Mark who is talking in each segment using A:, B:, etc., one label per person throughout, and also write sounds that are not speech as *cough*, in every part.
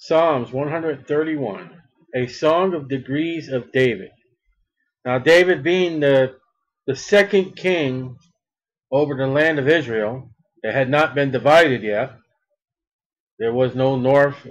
A: Psalms 131, a song of degrees of David. Now, David being the, the second king over the land of Israel, it had not been divided yet. There was no north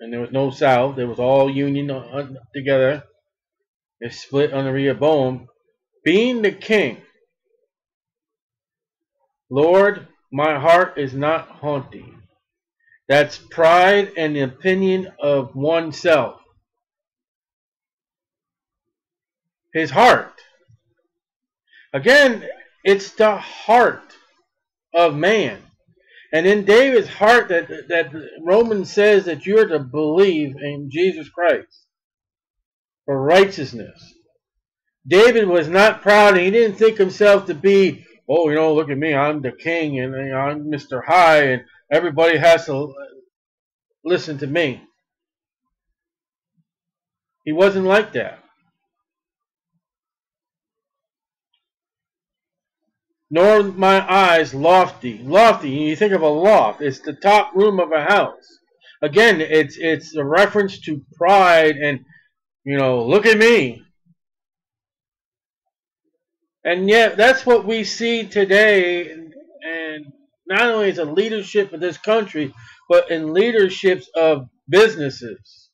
A: and there was no south. There was all union together. It split under Rehoboam. Being the king, Lord, my heart is not haughty. That's pride and the opinion of oneself. His heart. Again, it's the heart of man. And in David's heart that, that Romans says that you're to believe in Jesus Christ for righteousness. David was not proud he didn't think himself to be, oh, you know, look at me, I'm the king and I'm Mr. High and everybody has to listen to me. He wasn't like that. nor my eyes lofty. Lofty, you think of a loft, it's the top room of a house. Again, it's it's a reference to pride and you know, look at me. And yet that's what we see today not only as a leadership of this country, but in leaderships of businesses.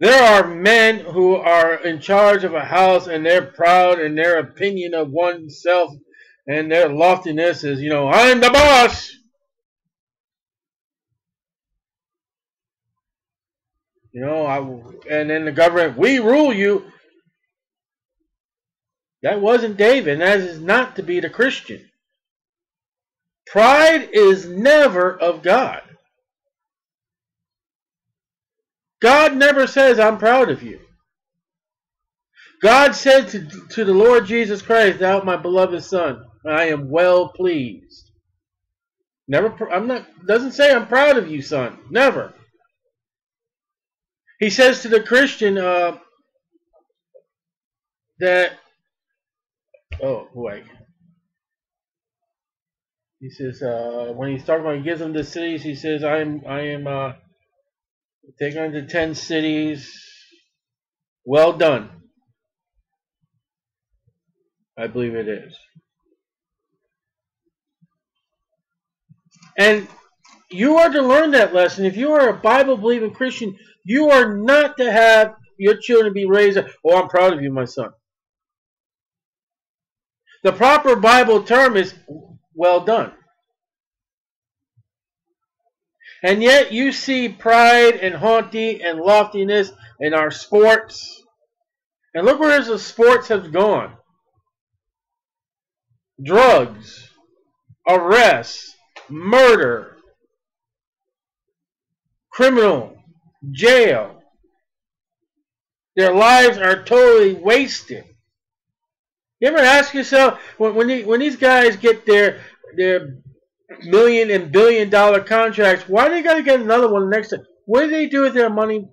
A: There are men who are in charge of a house and they're proud in their opinion of oneself and their loftiness is, you know, I'm the boss. You know, I and then the government, we rule you. That wasn't David, and that is not to be the Christian. Pride is never of God. God never says, I'm proud of you. God said to, to the Lord Jesus Christ, Thou my beloved Son, I am well pleased. Never, I'm not, doesn't say I'm proud of you, son. Never. He says to the Christian uh, that, oh, boy. He says, uh, when he's talking about, he gives them the cities, he says, I am, I am, uh, taking on to 10 cities. Well done. I believe it is. And you are to learn that lesson. If you are a Bible believing Christian, you are not to have your children be raised, oh, I'm proud of you, my son. The proper Bible term is well done. And yet you see pride and haughty and loftiness in our sports. And look where the sports have gone. Drugs, arrests, murder, criminal, jail. Their lives are totally wasted. You ever ask yourself when when, when these guys get their their million and billion dollar contracts, why do they got to get another one next time? What do they do with their money?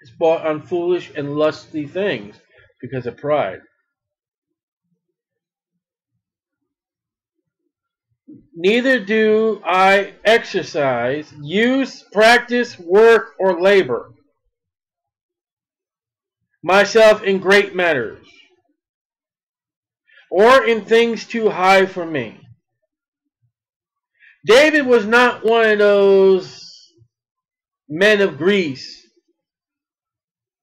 A: It's bought on foolish and lusty things because of pride. neither do I exercise, use, practice, work, or labor myself in great matters, or in things too high for me. David was not one of those men of Greece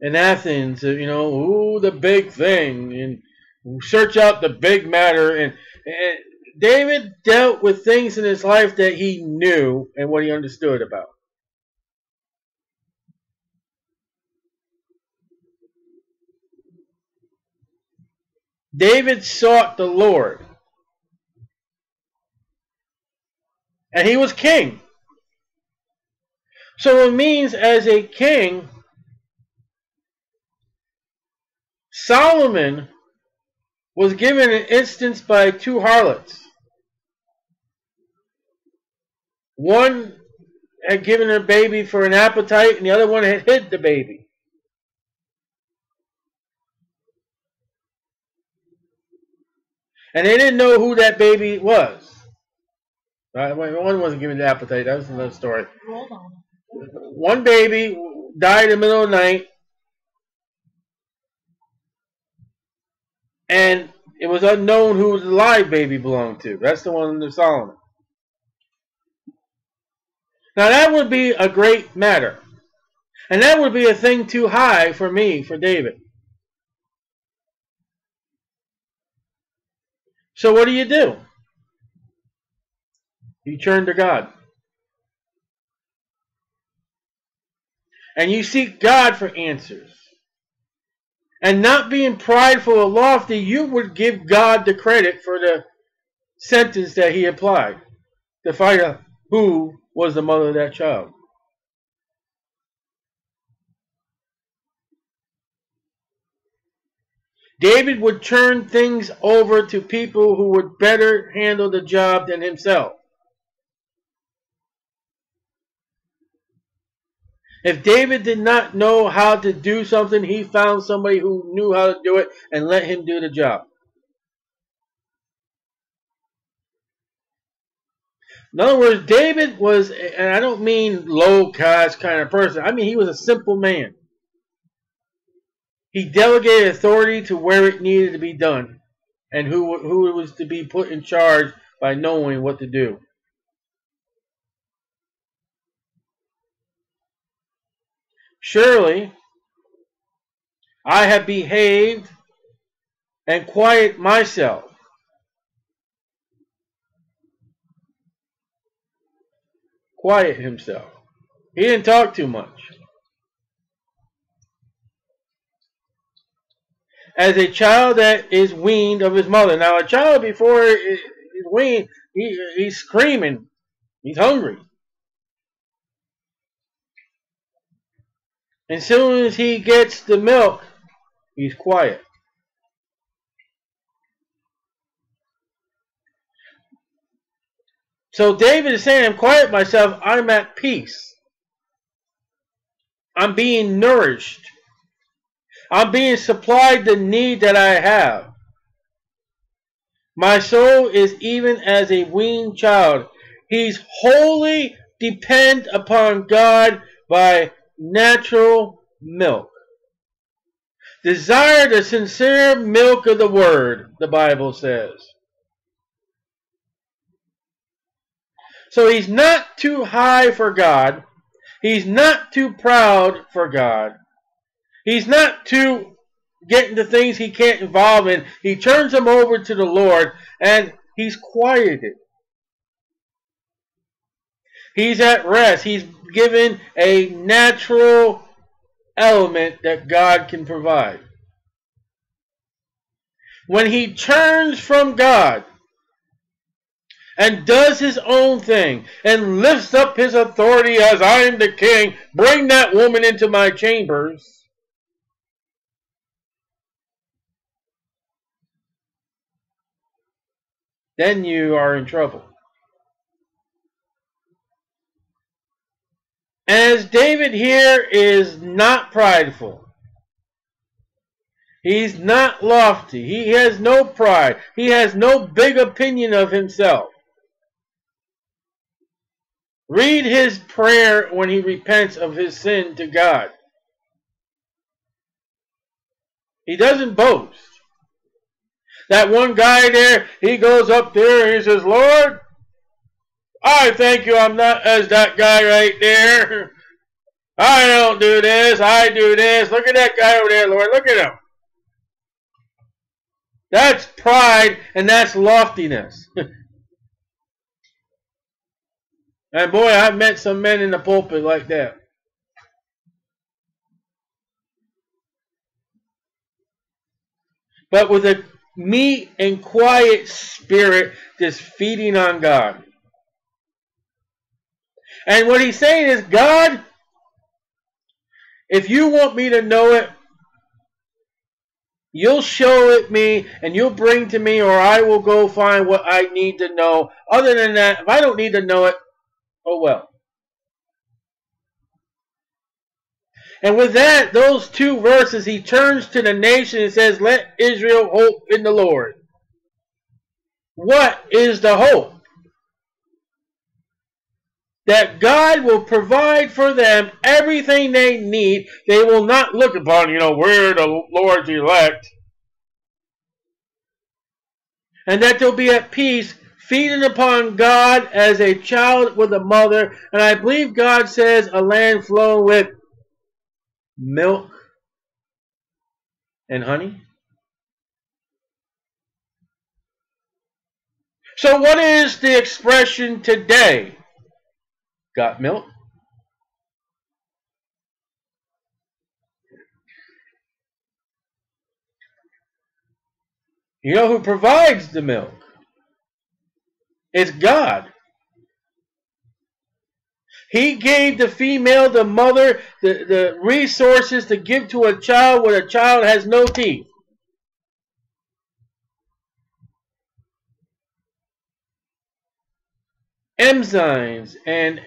A: and Athens, you know, ooh, the big thing, and search out the big matter, and, and David dealt with things in his life that he knew and what he understood about. David sought the Lord. And he was king. So it means as a king, Solomon was given an instance by two harlots. One had given her baby for an appetite, and the other one had hid the baby. And they didn't know who that baby was. Right? One wasn't given the appetite. That was another story. Hold on. one baby died in the middle of the night, and it was unknown who the live baby belonged to. That's the one under Solomon. Now that would be a great matter. And that would be a thing too high for me, for David. So what do you do? You turn to God. And you seek God for answers. And not being prideful or lofty, you would give God the credit for the sentence that he applied to find out who was the mother of that child. David would turn things over to people who would better handle the job than himself. If David did not know how to do something, he found somebody who knew how to do it and let him do the job. In other words, David was, and I don't mean low caste kind of person, I mean he was a simple man. He delegated authority to where it needed to be done and who, who was to be put in charge by knowing what to do. Surely I have behaved and quiet myself. Quiet himself. He didn't talk too much. As a child that is weaned of his mother. Now, a child before he's weaned, he, he's screaming. He's hungry. As soon as he gets the milk, he's quiet. So David is saying, I'm quiet myself, I'm at peace. I'm being nourished. I'm being supplied the need that I have. My soul is even as a weaned child. He's wholly depend upon God by natural milk. Desire the sincere milk of the word, the Bible says. So he's not too high for God. He's not too proud for God. He's not too getting to things he can't involve in. He turns them over to the Lord and he's quieted. He's at rest. He's given a natural element that God can provide. When he turns from God and does his own thing and lifts up his authority as I am the king, bring that woman into my chambers. Then you are in trouble. As David here is not prideful. He's not lofty. He has no pride. He has no big opinion of himself. Read his prayer when he repents of his sin to God. He doesn't boast. That one guy there, he goes up there and he says, Lord, I thank you I'm not as that guy right there. *laughs* I don't do this. I do this. Look at that guy over there, Lord. Look at him. That's pride and that's loftiness. *laughs* and boy, I've met some men in the pulpit like that. But with a meek and quiet spirit, just feeding on God. And what he's saying is, God, if you want me to know it, you'll show it me and you'll bring to me or I will go find what I need to know. Other than that, if I don't need to know it, oh well. And with that, those two verses, he turns to the nation and says, Let Israel hope in the Lord. What is the hope? that God will provide for them everything they need. They will not look upon, you know, we're the Lord's elect. And that they'll be at peace, feeding upon God as a child with a mother. And I believe God says a land flowing with milk and honey. So what is the expression today? Got milk? You know who provides the milk? It's God. He gave the female, the mother, the, the resources to give to a child when a child has no teeth. enzymes and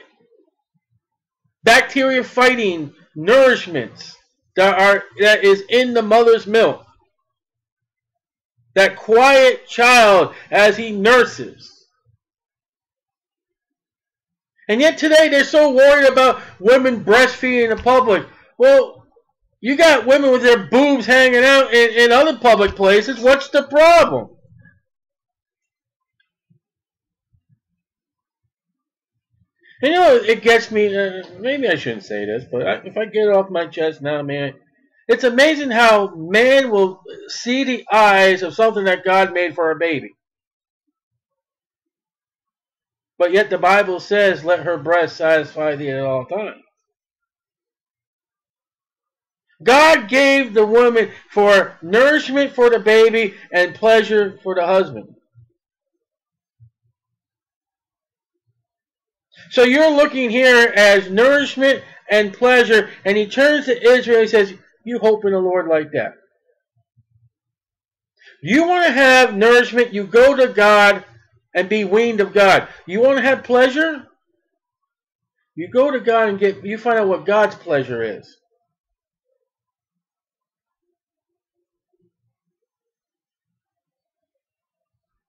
A: bacteria fighting nourishments that are that is in the mother's milk. That quiet child as he nurses. And yet today they're so worried about women breastfeeding in the public. Well, you got women with their boobs hanging out in, in other public places. What's the problem? You know, it gets me. Uh, maybe I shouldn't say this, but I, if I get it off my chest now, man, it's amazing how man will see the eyes of something that God made for a baby. But yet the Bible says, "Let her breast satisfy thee at all times." God gave the woman for nourishment for the baby and pleasure for the husband. So you're looking here as nourishment and pleasure. And he turns to Israel and says, You hope in the Lord like that. You want to have nourishment, you go to God and be weaned of God. You want to have pleasure? You go to God and get you find out what God's pleasure is.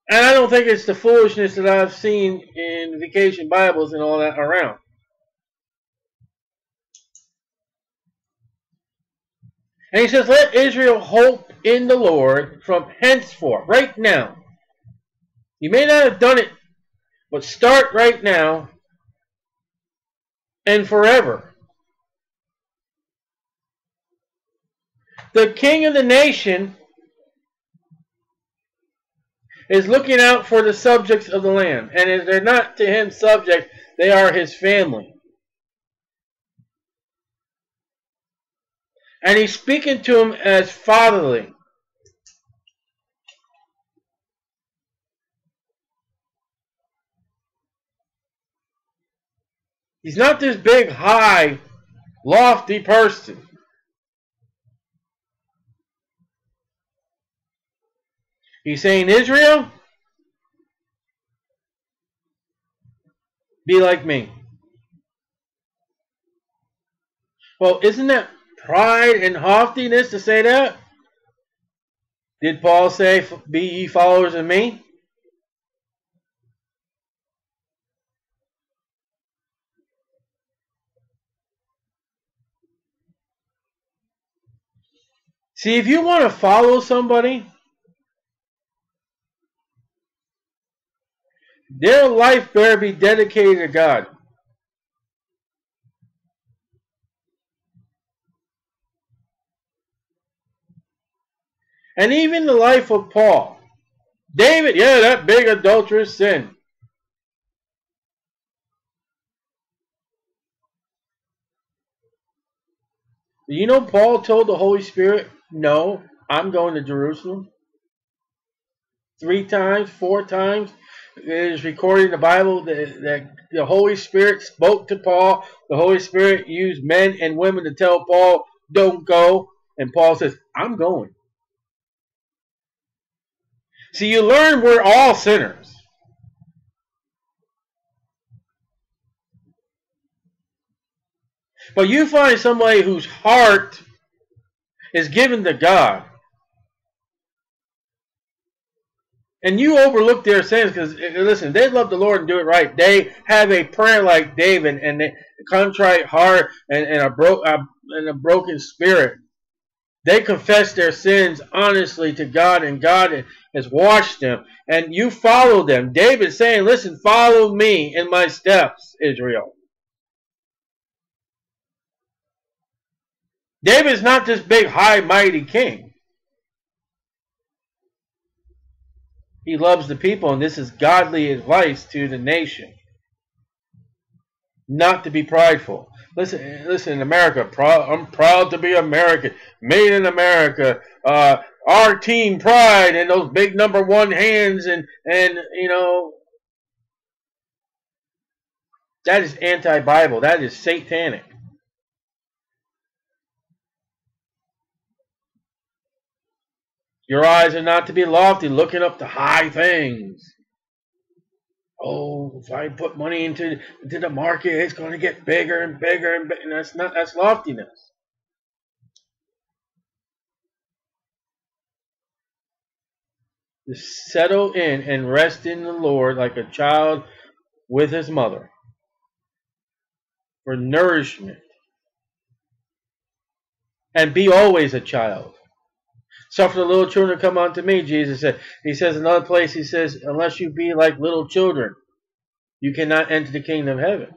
A: And I don't think it's the foolishness that I've seen in vacation Bibles and all that around. And he says, Let Israel hope in the Lord from henceforth, right now. You may not have done it, but start right now and forever. The king of the nation is looking out for the subjects of the land. And if they're not to him subject, they are his family. And he's speaking to him as fatherly. He's not this big, high, lofty person. He's saying, Israel, be like me. Well, isn't that pride and haughtiness to say that? Did Paul say, be ye followers of me? See, if you want to follow somebody, Their life better be dedicated to God. And even the life of Paul. David, yeah, that big adulterous sin. You know, Paul told the Holy Spirit, No, I'm going to Jerusalem. Three times, four times it is recorded in the Bible that, that the Holy Spirit spoke to Paul. The Holy Spirit used men and women to tell Paul, don't go. And Paul says, I'm going. See, you learn we're all sinners. But you find somebody whose heart is given to God And you overlook their sins because, eh, listen, they love the Lord and do it right. They have a prayer like David and a contrite heart and, and, a, bro- uh, and a broken spirit. They confess their sins honestly to God, and God has washed them. And you follow them. David saying, Listen, follow me in my steps, Israel. David's not this big, high, mighty king. He loves the people, and this is godly advice to the nation. Not to be prideful. Listen, listen. In America, proud, I'm proud to be American, made in America. Uh, our team pride and those big number one hands, and and you know that is anti-Bible. That is satanic. Your eyes are not to be lofty, looking up to high things. Oh, if I put money into into the market, it's going to get bigger and bigger and, bigger. that's not that's loftiness. To settle in and rest in the Lord like a child with his mother for nourishment. And be always a child. Suffer the little children to come unto me, Jesus said. He says another place, he says, unless you be like little children, you cannot enter the kingdom of heaven.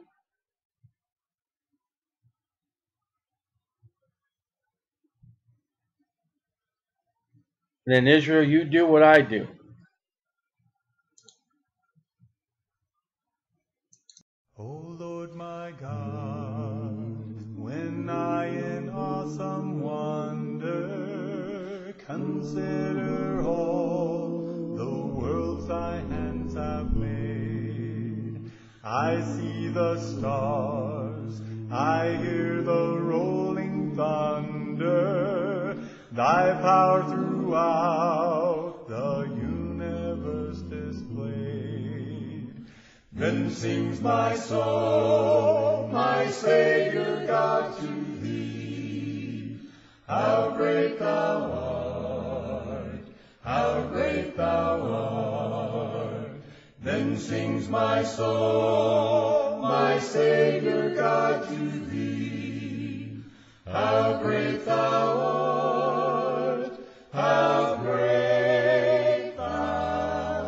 A: And then Israel, you do what I do.
B: O Lord my God, when I in awesome wonder Consider all the worlds thy hands have made. I see the stars, I hear the rolling thunder, thy power throughout the universe displayed. Then sings my soul, my Savior God to thee, how great thou art how great thou art. Then sings my soul, my Savior God to thee. How great thou art, how great thou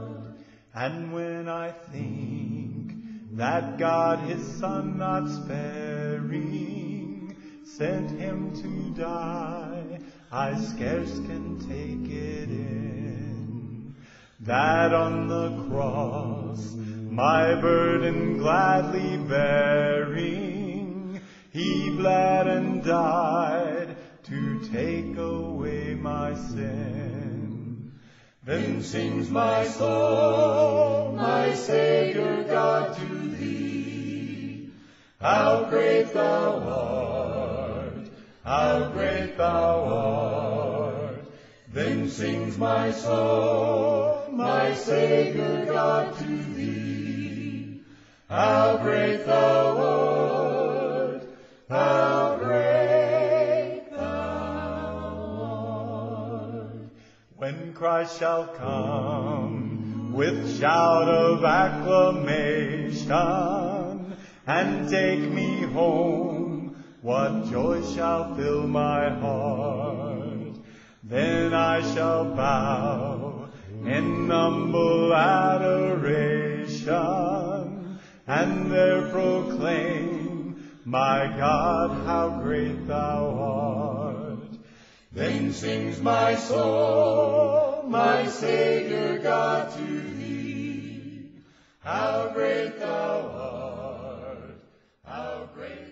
B: art. And when I think that God his Son not sparing, sent him to die, I scarce can take it in. That on the cross, my burden gladly bearing, he bled and died to take away my sin. Then sings my soul, my Savior God to thee, how great thou art, how great thou art. Then sings my soul, my Savior God to thee. How great thou art, how great thou art. When Christ shall come with shout of acclamation and take me home what joy shall fill my heart? Then I shall bow in humble adoration and there proclaim, my God, how great thou art. Then sings my soul, my Savior God to thee, how great thou art, how great